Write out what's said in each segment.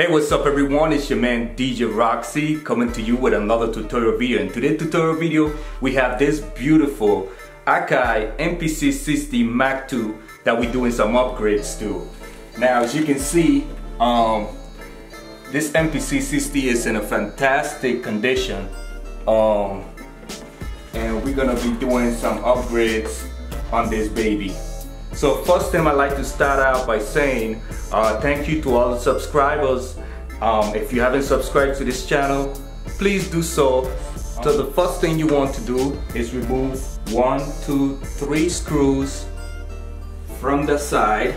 Hey what's up everyone? It's your man DJ Rockcee coming to you with another tutorial video. In today's tutorial video we have this beautiful Akai MPC60 Mark II that we're doing some upgrades to. Now as you can see um, this MPC60 is in a fantastic condition um, and we're gonna be doing some upgrades on this baby so first thing I'd like to start out by saying uh, thank you to all the subscribers. Um, if you haven't subscribed to this channel, please do so. So the first thing you want to do is remove one, two, three screws from the side.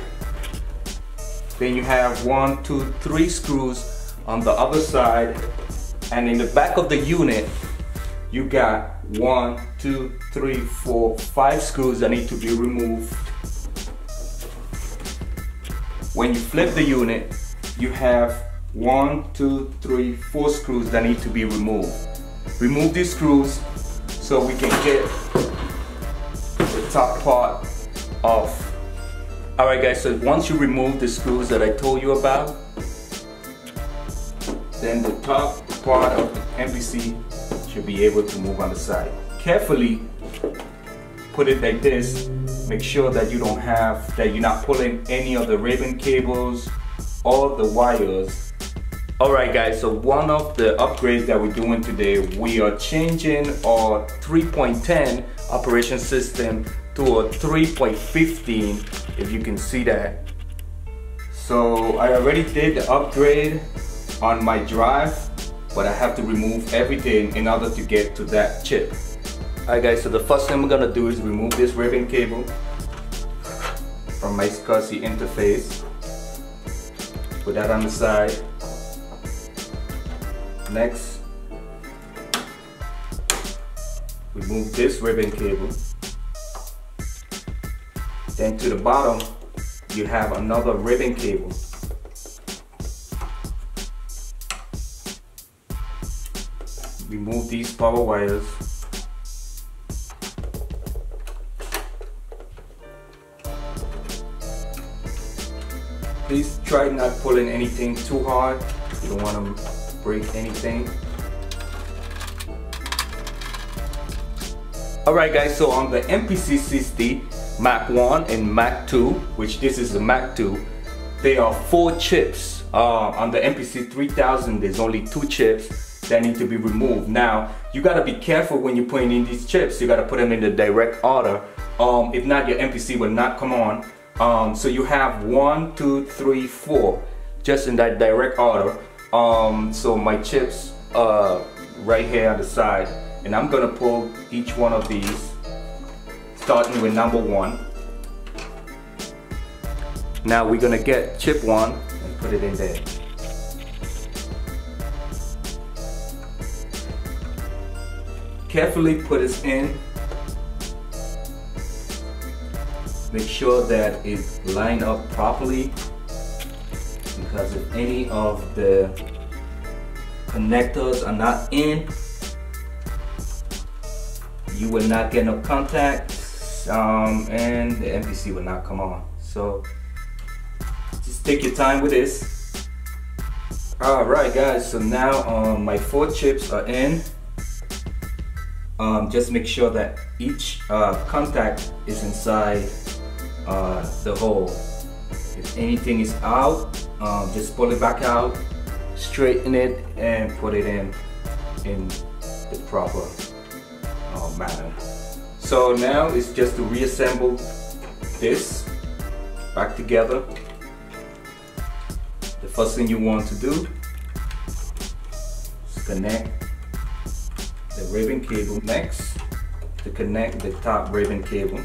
Then you have one, two, three screws on the other side. And in the back of the unit, you got one, two, three, four, five screws that need to be removed. When you flip the unit, you have one, two, three, four screws that need to be removed. Remove these screws so we can get the top part off. Alright guys, so once you remove the screws that I told you about, then the top part of the MPC should be able to move on the side. Carefully put it like this make sure that you don't have that you're not pulling any of the ribbon cables or the wires. Alright guys so one of the upgrades that we're doing today we are changing our 3.10 operation system to a 3.15 if you can see that. So I already did the upgrade on my drive but I have to remove everything in order to get to that chip Alright guys, so the first thing we're gonna do is remove this ribbon cable from my SCSI interface. Put that on the side. Next, remove this ribbon cable. Then to the bottom, you have another ribbon cable. Remove these power wires Please try not pulling anything too hard. You don't want to break anything. Alright guys, so on the MPC60 Mark 1 and Mark 2, which this is the Mark 2, there are four chips. Uh, on the MPC 3000, there's only two chips that need to be removed. Now, you gotta be careful when you're putting in these chips. You gotta put them in the direct order. Um, if not, your MPC will not come on. Um, so you have one, two, three, four, just in that direct order. Um, so my chips uh, right here on the side, and I'm gonna pull each one of these, starting with number one. Now we're gonna get chip one and put it in there. Carefully put this in make sure that it's lined up properly because if any of the connectors are not in you will not get no contact um, and the MPC will not come on. So just take your time with this. Alright guys so now um, my four chips are in. Um, just make sure that each uh, contact is inside uh, the hole. If anything is out, um, just pull it back out, straighten it, and put it in in the proper uh, manner. So now it's just to reassemble this back together. The first thing you want to do is connect the ribbon cable next to connect the top ribbon cable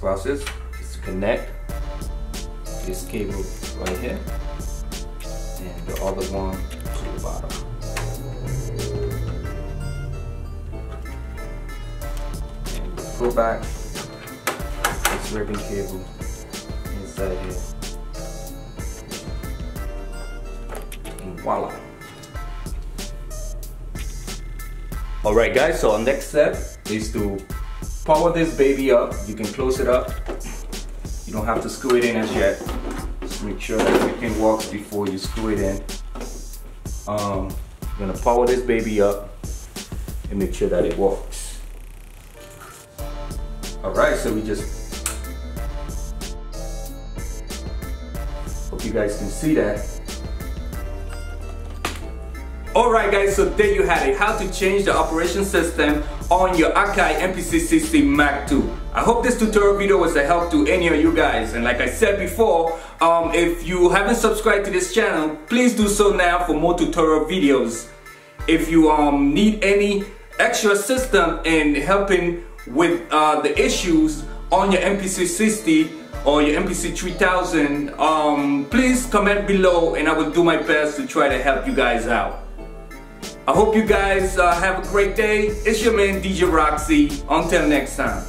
process is connect this cable right here and the other one to the bottom. And pull back this ribbon cable inside here. And voila. Alright guys, so our next step is to power this baby up. You can close it up. You don't have to screw it in as yet. Just make sure that everything works before you screw it in. Um, I'm gonna power this baby up and make sure that it works. All right, so we just, hope you guys can see that. Alright guys, so there you had it, how to change the operation system on your Akai MPC60 Mark II. I hope this tutorial video was a help to any of you guys and like I said before, um, if you haven't subscribed to this channel, please do so now for more tutorial videos. If you um, need any extra system in helping with uh, the issues on your MPC60 or your MPC 3000, um, please comment below and I will do my best to try to help you guys out. I hope you guys uh, have a great day. It's your man DJ Rockcee. Until next time.